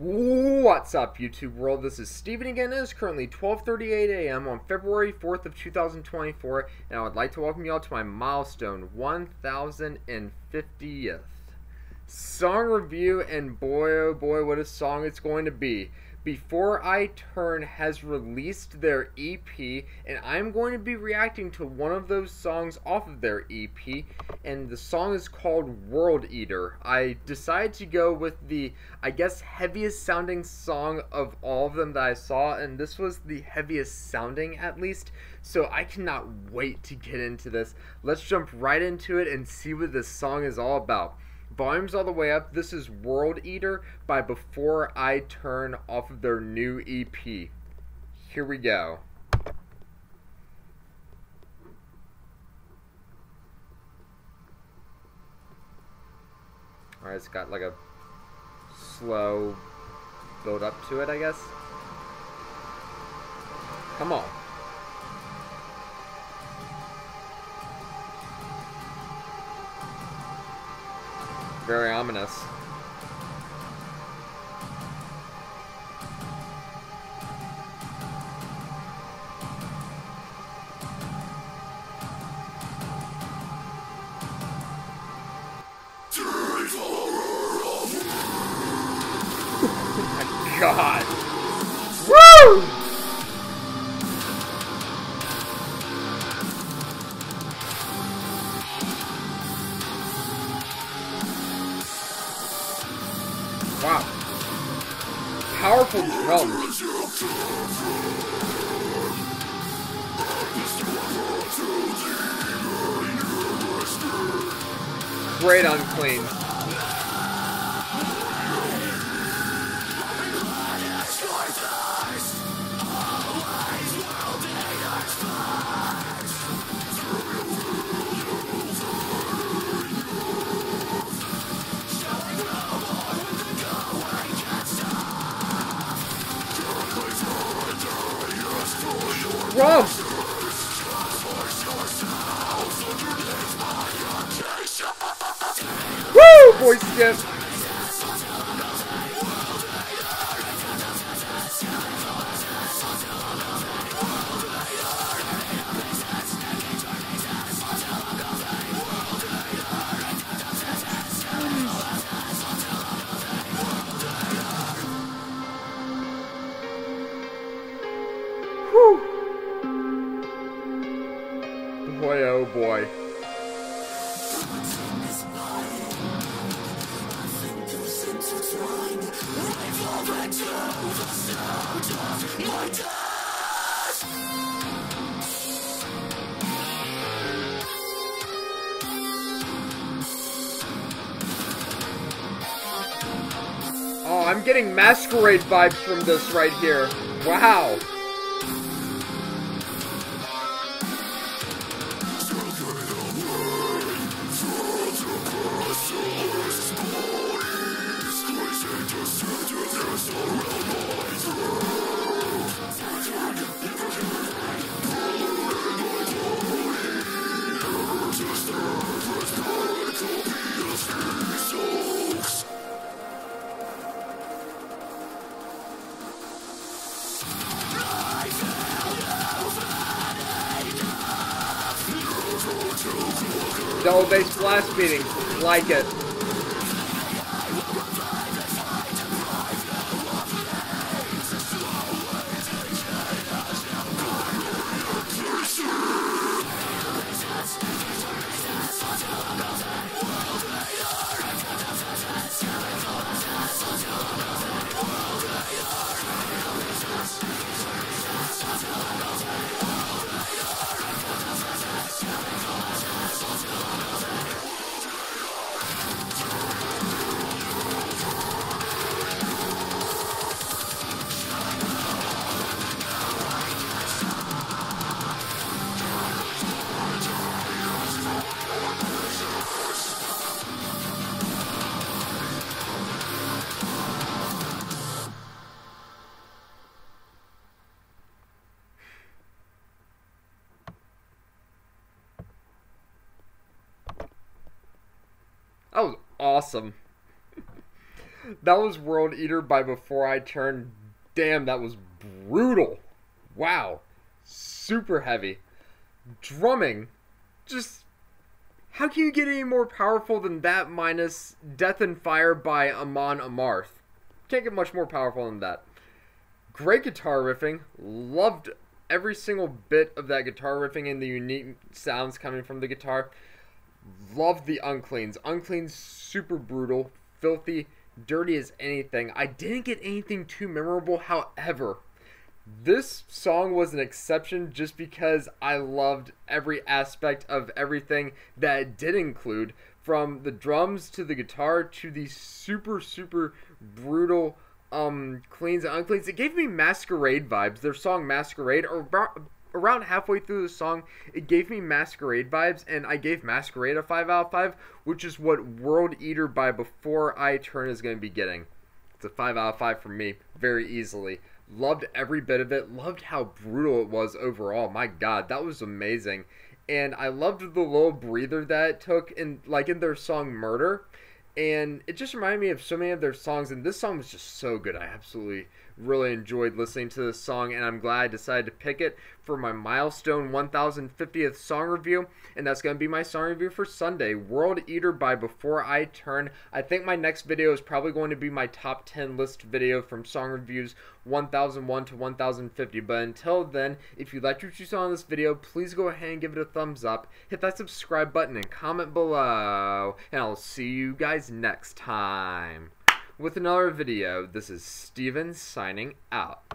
What's up, YouTube world? This is Steven again. It is currently 12:38 a.m. on February 4th of 2024, and I would like to welcome you all to my milestone 1050th song review. And boy, oh boy, what a song it's going to be! Before I Turn has released their EP, and I'm going to be reacting to one of those songs off of their EP, and the song is called World Eater. I decided to go with the, I guess, heaviest sounding song of all of them that I saw, and this was the heaviest sounding at least, so I cannot wait to get into this. Let's jump right into it and see what this song is all about. Volume's all the way up. This is World Eater by Before I Turn off of their new EP. Here we go. Alright, it's got like a slow build up to it, I guess. Come on. Very ominous. oh god. Woo! Wow. Powerful drums. Great unclean. Drums! Woo! Voice skip! Boy, oh. Oh, I'm getting masquerade vibes from this right here. Wow. Double bass blast beating. Like it. Awesome. that was World Eater by Before I Turn. Damn, that was brutal. Wow. Super heavy. Drumming. Just. How can you get any more powerful than that minus Death in Fire by Amon Amarth? Can't get much more powerful than that. Great guitar riffing. Loved every single bit of that guitar riffing and the unique sounds coming from the guitar. Loved the uncleans. Uncleans super brutal, filthy, dirty as anything. I didn't get anything too memorable, however. This song was an exception just because I loved every aspect of everything that it did include from the drums to the guitar to the super super brutal um cleans and uncleans. It gave me Masquerade vibes. Their song Masquerade, or around halfway through the song, it gave me Masquerade vibes, and I gave Masquerade a five out of five, which is what World Eater by Before I Turn is going to be getting. It's a five out of five for me, very easily. Loved every bit of it. Loved how brutal it was overall. My God, that was amazing. And I loved the little breather that it took in, like in their song "Murder." and it just reminded me of so many of their songs and this song was just so good i absolutely really enjoyed listening to this song and i'm glad i decided to pick it for my milestone 1050th song review and that's going to be my song review for sunday world eater by before i turn. I think my next video is probably going to be my top 10 list video from song reviews 1001 to 1050 but until then if you liked what you saw in this video please go ahead and give it a thumbs up hit that subscribe button and comment below and i'll see you guys next time with another video. This is Steven signing out.